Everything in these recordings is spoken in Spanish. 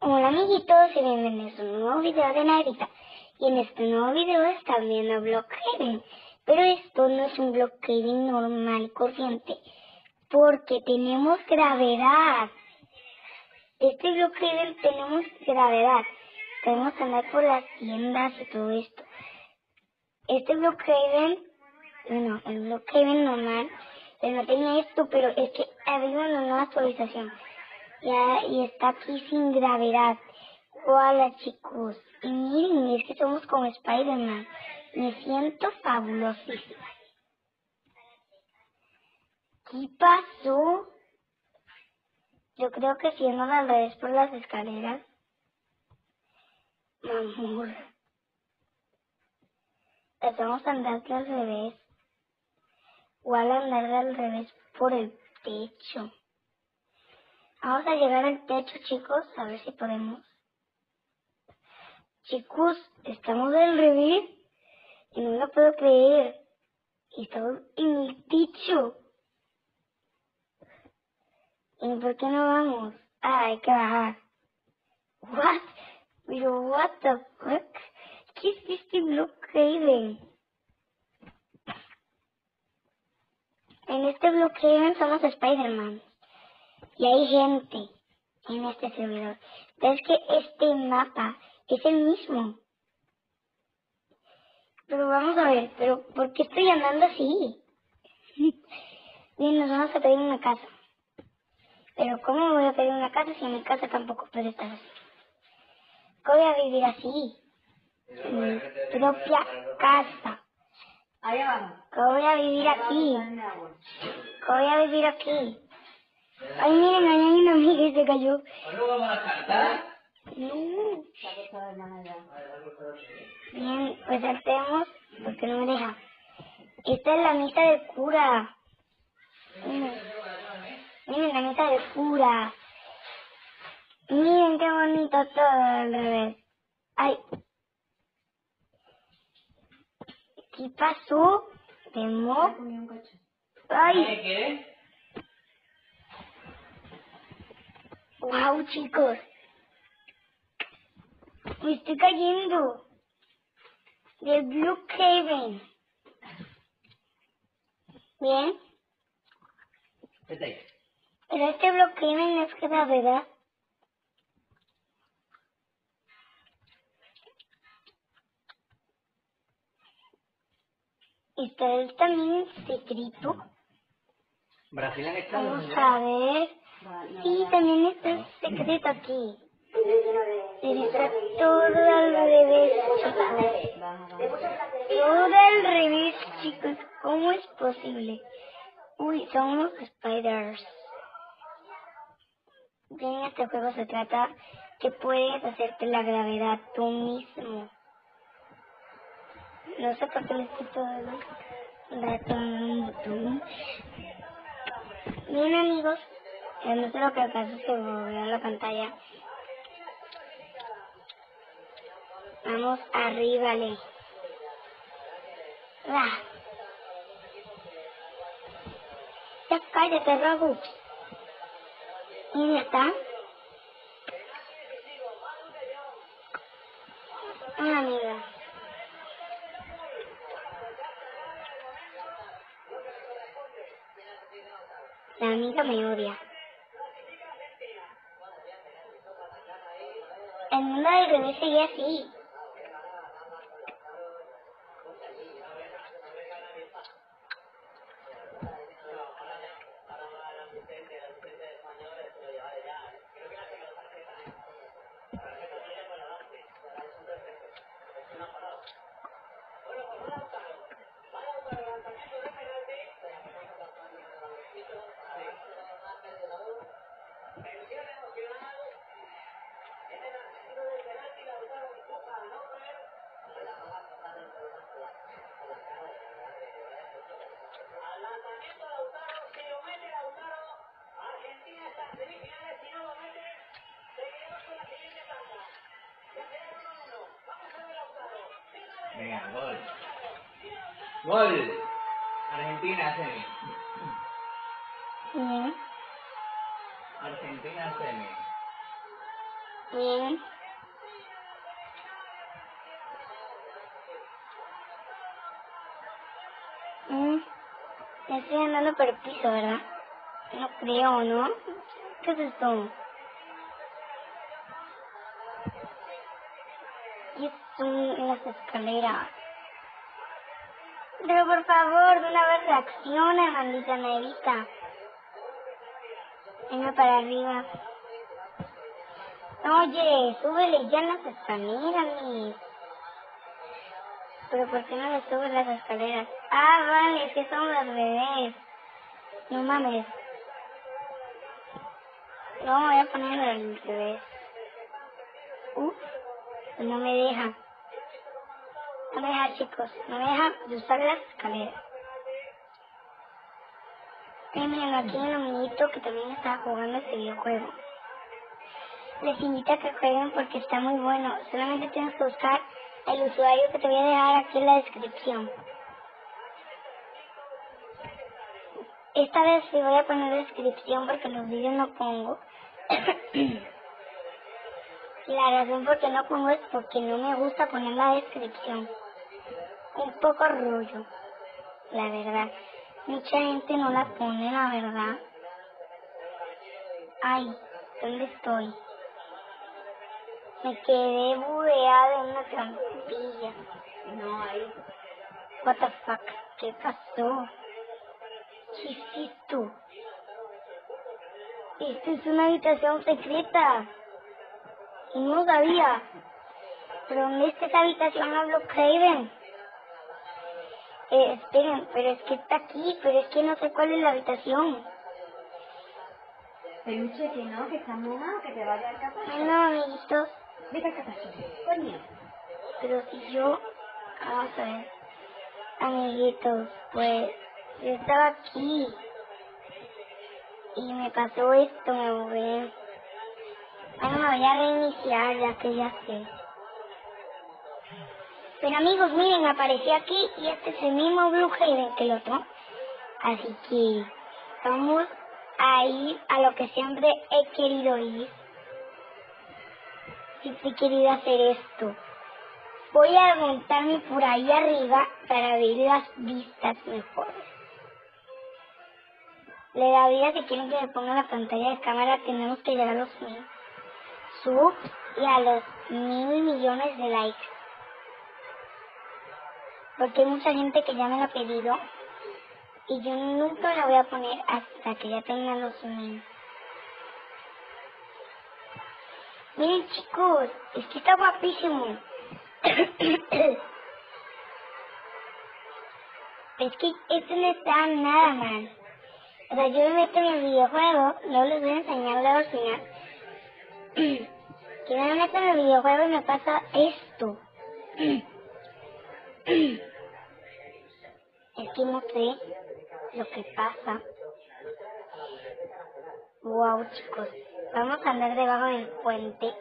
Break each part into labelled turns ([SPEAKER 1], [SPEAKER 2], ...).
[SPEAKER 1] Hola amiguitos y bienvenidos a un nuevo video de Narita. Y en este nuevo video están viendo Blockhaven. Pero esto no es un Blockhaven normal corriente. Porque tenemos gravedad. Este Blockhaven tenemos gravedad. Podemos andar por las tiendas y todo esto. Este Blockhaven, bueno, el Blockhaven normal, pero no tenía esto, pero es que había una nueva actualización. Ya, y está aquí sin gravedad. Hola chicos. Y miren, es que somos como Spider-Man. Me siento fabulosísima. ¿Qué pasó? Yo creo que siendo al revés por las escaleras. Mamur. Estamos andando al revés. O al andar al revés por el techo. Vamos a llegar al techo, chicos, a ver si podemos. Chicos, estamos al revés y no lo puedo creer. Estamos en el techo. ¿Y por qué no vamos? Ah, hay que bajar. What? Pero what the fuck? ¿Qué es este Blockhaven? En este Blockhaven somos Spider-Man. Y hay gente en este servidor. Pero es que este mapa es el mismo. Pero vamos a ver, pero ¿por qué estoy andando así? Bien, nos vamos a pedir una casa. Pero ¿cómo voy a pedir una casa si en mi casa tampoco puede estar así? ¿Cómo voy a vivir así? En mi propia casa. ¿Cómo voy a vivir aquí? ¿Cómo voy a vivir aquí? Ay, miren, ahí hay una amiga y se cayó.
[SPEAKER 2] ¿No vamos a cantar?
[SPEAKER 1] No. Bien, pues saltemos porque no me deja. Esta es la misa del cura. Miren, miren la misa del cura. Miren qué bonito todo al revés. Ay. ¿Qué pasó? ¿Temó? Ay.
[SPEAKER 2] ¿Qué
[SPEAKER 1] Wow, chicos. Me estoy cayendo. Del Blue Cave. Bien. Pero este Blue Cave es gravedad. ¿Está él también secreto?
[SPEAKER 2] Brasil han estado.
[SPEAKER 1] Vamos a ver. Sí, también está el secreto aquí. Está todo al revés, chicos. Todo al revés, chicos. ¿Cómo es posible? Uy, somos spiders. Bien, este juego se trata que puedes hacerte la gravedad tú mismo. No sé por qué le estoy todo el rato. Bien, amigos. Eh, no sé lo que que volvió a la pantalla. Vamos arriba, le. Ah. Ya cállate, Rabu. Y ya está. Una amiga. La amiga me odia. El mundo del revés sigue así.
[SPEAKER 2] Venga, gol. Gol. Argentina semi.
[SPEAKER 1] Bien.
[SPEAKER 2] Argentina semi.
[SPEAKER 1] Bien. Mm. Estoy andando por el piso, ¿verdad? No creo, ¿no? ¿Qué es esto? Son las escaleras. Pero por favor, de una vez reacciona, maldita nevita. Venga para arriba. Oye, súbele ya las escaleras, mis. Pero ¿por qué no le subes las escaleras? Ah, vale, es que son las bebés. No mames. No, voy a poner al revés. Uf, no me deja. No me deja, chicos. No me deja de usar las escaleras. Miren, aquí hay un amiguito que también está jugando este videojuego. Les invito a que jueguen porque está muy bueno. Solamente tienes que buscar el usuario que te voy a dejar aquí en la descripción. Esta vez sí voy a poner descripción porque los vídeos no pongo. la razón por qué no pongo es porque no me gusta poner la descripción. Un poco rollo, la verdad. Mucha gente no la pone, la verdad. Ay, ¿dónde estoy? Me quedé bugueada en una trampilla.
[SPEAKER 2] No, ahí.
[SPEAKER 1] What the fuck? ¿Qué pasó? ¿Qué hiciste? Esta es una habitación secreta. Y no sabía. ¿Pero dónde está esa habitación a Blockhaven? Eh, esperen, pero es que está aquí, pero es que no sé cuál es la habitación.
[SPEAKER 3] Peluche, que no, que está mojado, que te vaya al capaz.
[SPEAKER 1] Ay, no.
[SPEAKER 3] Vete al capaz, coño.
[SPEAKER 1] Pero si yo... Vamos a ver. Amiguitos, pues... Yo estaba aquí. Y me pasó esto, me moví. Bueno, me voy a reiniciar, ya que ya sé. Pero amigos, miren, aparecí aquí y este es el mismo Blue Haven que el otro. Así que vamos a ir a lo que siempre he querido ir. Siempre he querido hacer esto. Voy a montarme por ahí arriba para ver las vistas mejores. Le daría si quieren que me ponga la pantalla de cámara, tenemos que llegar a los mil subs y a los mil millones de likes. Porque hay mucha gente que ya me lo ha pedido y yo nunca la voy a poner hasta que ya tenga los mil. Miren chicos, es que está guapísimo. es que esto no está nada mal. O sea, yo me meto en el videojuego, luego les voy a enseñar luego al que me meto en el videojuego y me pasa esto. no sé lo que pasa. Wow, chicos. Vamos a andar debajo del puente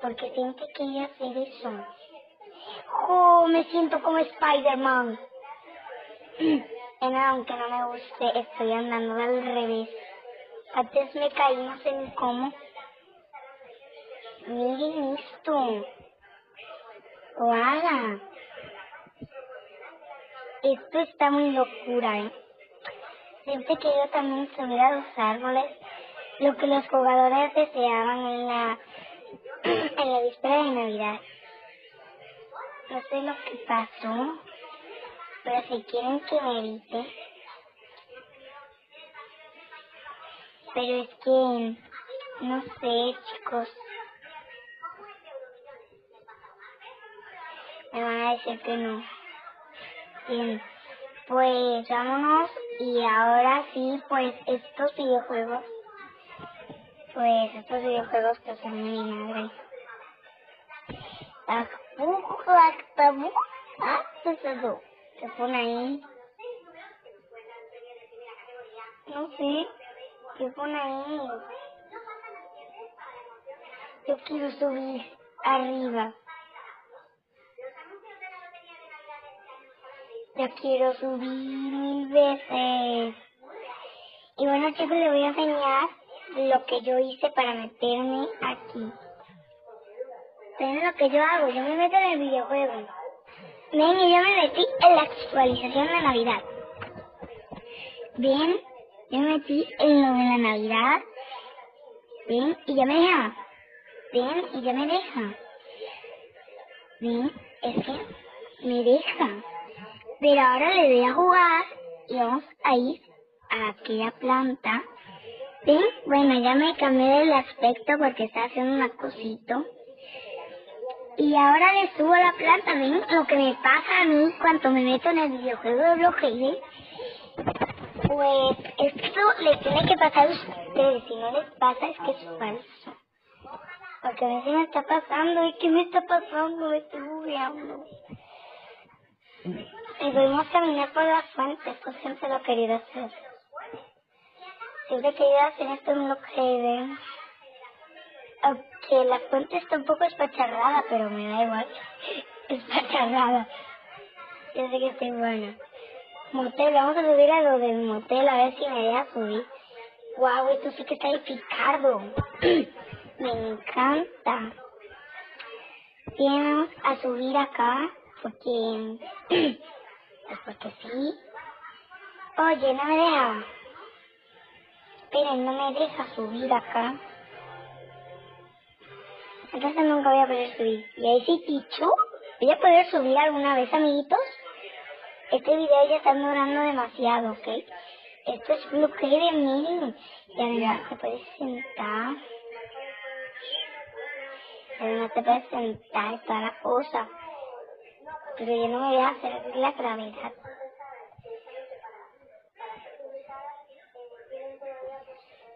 [SPEAKER 1] porque siempre quería hacer eso. ¡Oh! Me siento como Spider-Man. aunque no me guste, estoy andando al revés. Antes me caí, no sé cómo. Miren esto. Esto está muy locura, ¿eh? Siempre que yo también subir a los árboles lo que los jugadores deseaban en la, en la víspera de Navidad. No sé lo que pasó, pero si quieren que me evite. Pero es que, no sé, chicos. Me van a decir que no. Bien, pues vámonos y ahora sí, pues estos videojuegos, pues estos videojuegos que son mi madre. Se pone ahí. No sé, se pone ahí. Yo quiero subir arriba. Yo quiero subir mil veces. Y bueno chicos, les voy a enseñar lo que yo hice para meterme aquí. ven lo que yo hago, yo me meto en el videojuego. Ven, y yo me metí en la actualización de Navidad. Ven, yo me metí en lo de la Navidad. Ven, y ya me deja. Ven, y ya me deja. Ven, es que me deja. Pero ahora le voy a jugar y vamos a ir a aquella planta. ¿Ven? Bueno, ya me cambié el aspecto porque está haciendo un acosito. Y ahora le subo la planta, ¿ven? Lo que me pasa a mí cuando me meto en el videojuego de Blockhaven. Pues esto le tiene que pasar a ustedes. Si no les pasa es que es falso. Porque a sí me está pasando. ¿Y qué me está pasando? Me estoy bugueando. Y podemos caminar por la fuente. Esto siempre lo he querido hacer. Siempre he querido hacer esto en Blockhaven. Aunque la fuente está un poco espacharrada, pero me da igual. Espacharrada. Yo sé que estoy buena. Motel, vamos a subir a lo del motel a ver si me deja subir. Guau, esto sí que está edificado. me encanta. Bien, vamos a subir acá porque... pues porque sí. Oye, no me deja. Esperen, no me deja subir acá. Entonces nunca voy a poder subir. Y ahí sí, Pichu, voy a poder subir alguna vez, amiguitos. Este video ya está durando demasiado, ¿ok? Esto es bloqueo miren. Y además te puedes sentar. Además te puedes sentar y toda la cosa. Pero yo no me voy a hacer la gravedad.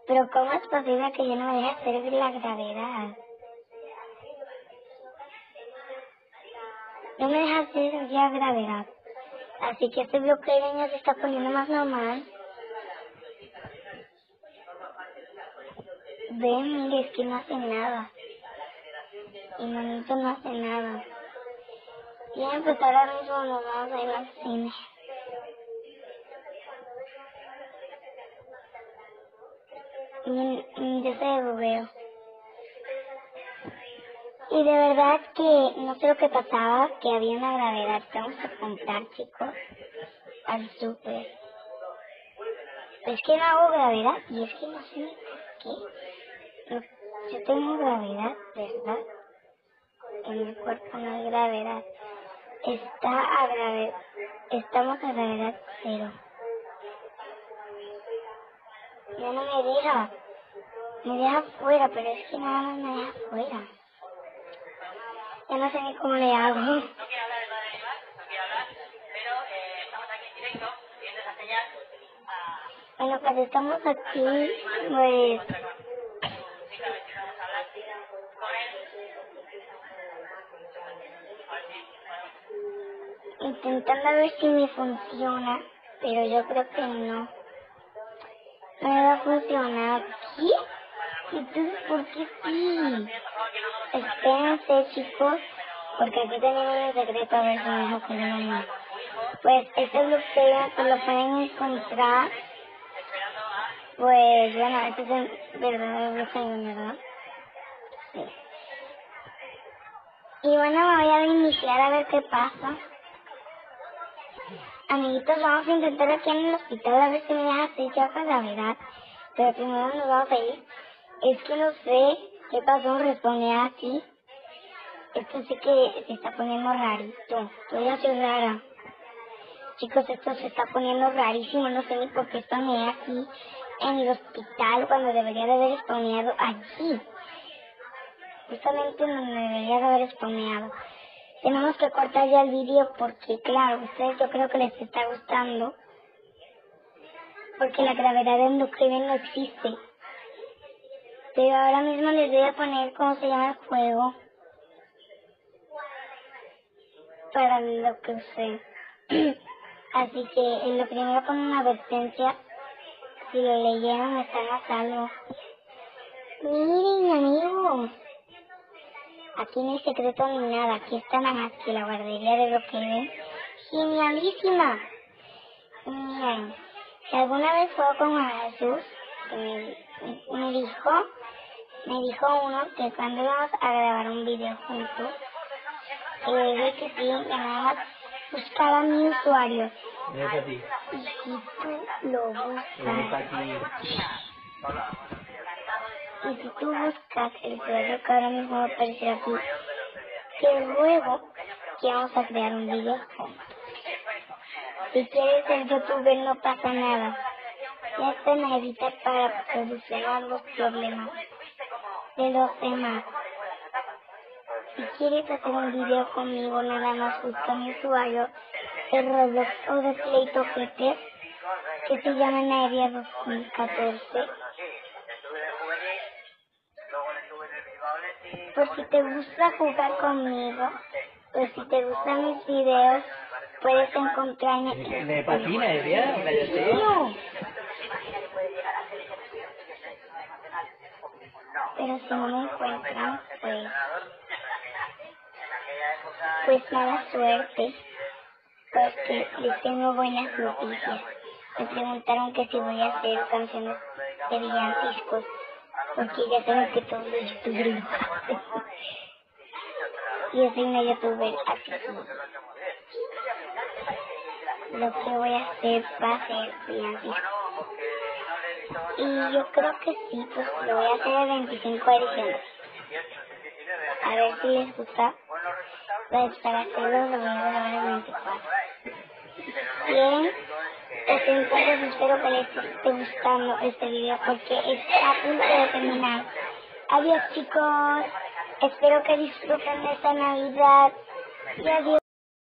[SPEAKER 1] Pero ¿cómo es posible que yo no me deje hacer la gravedad? No me deja hacer ya gravedad. Así que este bloqueo ya se está poniendo más normal. Ven, es que no hace nada. Y manito no hace nada. Bien, pues ahora mismo nos vamos a ir al cine. Yo se bugueo. Y de verdad que no sé lo que pasaba, que había una gravedad vamos a comprar, chicos, al súper. Es que no hago gravedad y es que no sé por qué. Yo tengo gravedad, ¿verdad? En mi cuerpo no hay gravedad. Está a gravedad, estamos a gravedad cero. Ya no me deja. Me deja fuera, pero es que nada más me deja fuera. Ya no sé ni cómo le hago.
[SPEAKER 4] No quiero hablar de animal, no quiero hablar, pero eh, estamos aquí en directo, viendo esa señal
[SPEAKER 1] Bueno, pues estamos aquí, pues,
[SPEAKER 4] básicamente vamos a hablar con él.
[SPEAKER 1] Intentando ver si me funciona, pero yo creo que no. No va a funcionar. ¿Qué? Entonces, ¿por qué sí? Espérense, chicos, porque aquí tenemos un secreto a ver si me no. Pues este bloqueo pues lo pueden encontrar. Pues bueno, este es el verdadero bloqueo, ¿verdad? Sí. Y bueno, me voy a iniciar a ver qué pasa. Amiguitos, vamos a intentar aquí en el hospital a ver si me deja ya con la verdad. Pero primero nos vamos a ir. Es que no sé qué pasó, responde así. Esto sí que se está poniendo rarito. Estoy así rara. Chicos, esto se está poniendo rarísimo. No sé ni por qué spameé aquí en el hospital cuando debería de haber spameado allí. Justamente donde debería de haber spameado. Tenemos que cortar ya el vídeo porque, claro, ustedes yo creo que les está gustando. Porque la gravedad endocrina no existe. Pero ahora mismo les voy a poner cómo se llama el juego. Para lo que usé. Así que en lo primero con una advertencia. Si lo leyeron están a salvo. Miren amigos. Aquí no hay secreto ni nada. Aquí está nada más que la guardería de lo que ven. Genialísima. Miren, si alguna vez juego con Jesús, que me, me dijo, me dijo uno que cuando íbamos a grabar un video juntos, le dije que sí, nada más buscara mi usuario. Y si tú lo buscas. Y si tú buscas el usuario que ahora mismo va a aparecer aquí, que luego que vamos a crear un video. Si quieres ser youtuber no pasa nada. Ya está Navidad para solucionar los problemas de los demás. Si quieres hacer un video conmigo, nada más busca mi usuario de Roblox o de Play GT que se llama Nadia 2014. Pues si te gusta jugar conmigo, pues si te gustan mis videos, puedes encontrarme en
[SPEAKER 2] Me patina, ¿ya?
[SPEAKER 1] No. Pero si no me encuentran, pues, pues mala suerte, porque les tengo buenas noticias. Me preguntaron que si voy a hacer canciones de villancicos, porque ya saben que todos los yo soy una youtuber activa. Lo que voy a hacer va a ser villancicos. Y yo creo que sí, pues lo voy a hacer el 25 de diciembre. A ver si les gusta. Pues para hacerlo lo voy a grabar el 24. Bien, entonces espero que les esté gustando este video porque está a punto de terminar. Adiós chicos, espero que disfruten de esta Navidad y adiós.